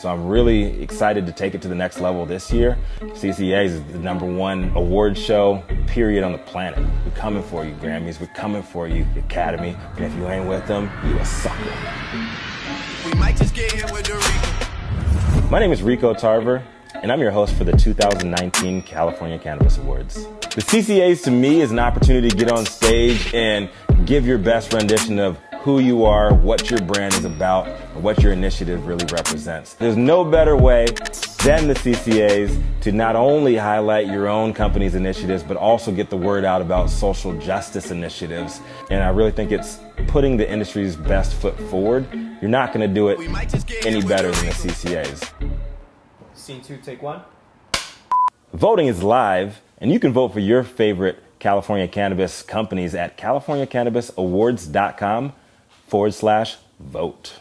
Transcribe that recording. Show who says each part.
Speaker 1: So I'm really excited to take it to the next level this year. CCAs is the number one award show, period, on the planet. We're coming for you, Grammys. We're coming for you, Academy. And if you ain't with them, you a sucker.
Speaker 2: We might just get hit with the Rico.
Speaker 1: My name is Rico Tarver, and I'm your host for the 2019 California Cannabis Awards. The CCAs to me is an opportunity to get on stage and give your best rendition of who you are, what your brand is about, and what your initiative really represents. There's no better way than the CCAs to not only highlight your own company's initiatives, but also get the word out about social justice initiatives. And I really think it's putting the industry's best foot forward. You're not going to do it
Speaker 2: We might just get
Speaker 1: any better than the CCAs.
Speaker 3: Scene two, take one.
Speaker 1: Voting is live, and you can vote for your favorite California cannabis companies at californiacannabisawards.com forward slash vote.